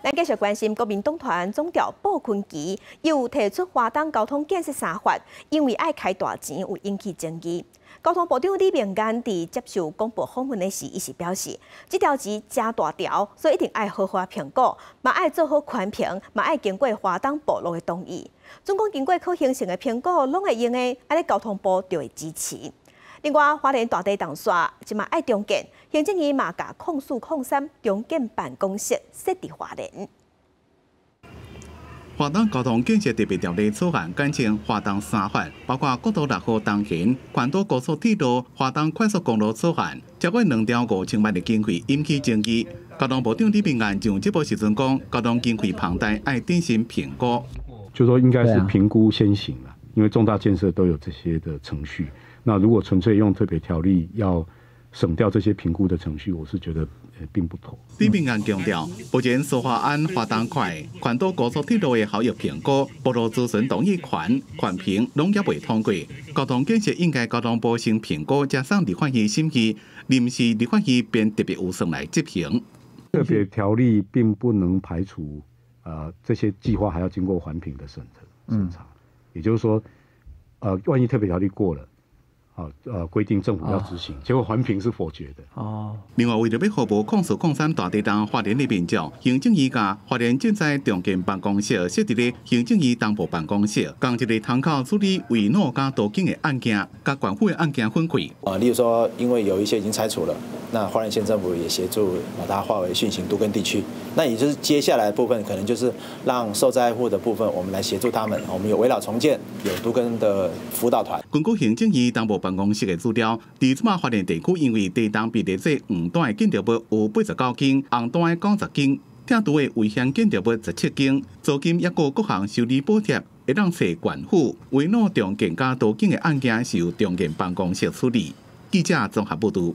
咱继续关心国民党团总调鲍坤基又提出华东交通建设三法，因为爱开大钱，有引起争议。交通部长李明干伫接受广播访问的时，伊是表示，这条钱真大条，所以一定爱好好评估，嘛爱做好宽评，嘛爱经过华东部落的同意。总共经过可行性的评估，拢会用的，安尼交通部就会支持。另外，华联大地动刷，即嘛爱重建，行政院嘛甲控诉控三重建办公室设伫华联。华东交通建设特别条例草案简称华东三法，包括国道六号东行、环岛高速铁路、华东快速公路草案，超过两条五千万的经费引起争议。交通部长李炳安上这部时阵讲，交通经费庞大，爱定心评估。就说应该是评估先行了，因为重大建设都有这些的程序。那如果纯粹用特别条例要省掉这些评估的程序，我是觉得呃并不妥。李明安强调，目前苏花安华东块环岛高速铁路的效益评估，不如咨询同意款款评拢也未通过。交通建设应该交通部先评估，加上立法院审议，临时立法院便特别预算来执行。特别条例并不能排除，呃，这些计划还要经过环评的审核审查。也就是说，呃，万一特别条例过了。啊，呃，规定政府要执行，结果环评是否决的。哦。另外，为了要互保控诉控三大地当发联的面交，行政院甲发联正在重建办公室设置的行政院党部办公室，刚一个参考处理违诺加多金的案件，甲管府的案件分开。啊，例如说，因为有一些已经拆除了，那花莲县政府也协助把它划为训行都根地区。那也就是接下来的部分，可能就是让受灾户的部分，我们来协助他们。我们有围绕重建，有都根的辅导团。根据行政院党部办公室的资料，伫即马发电地区，因为地当比例在黄段的建筑物有八十九间，红段的九十间，听都的危险建筑物十七间，租金一个各项修理补贴，会当找管府维诺重建加多间的案件是由重建办公室处理。记者综合报道。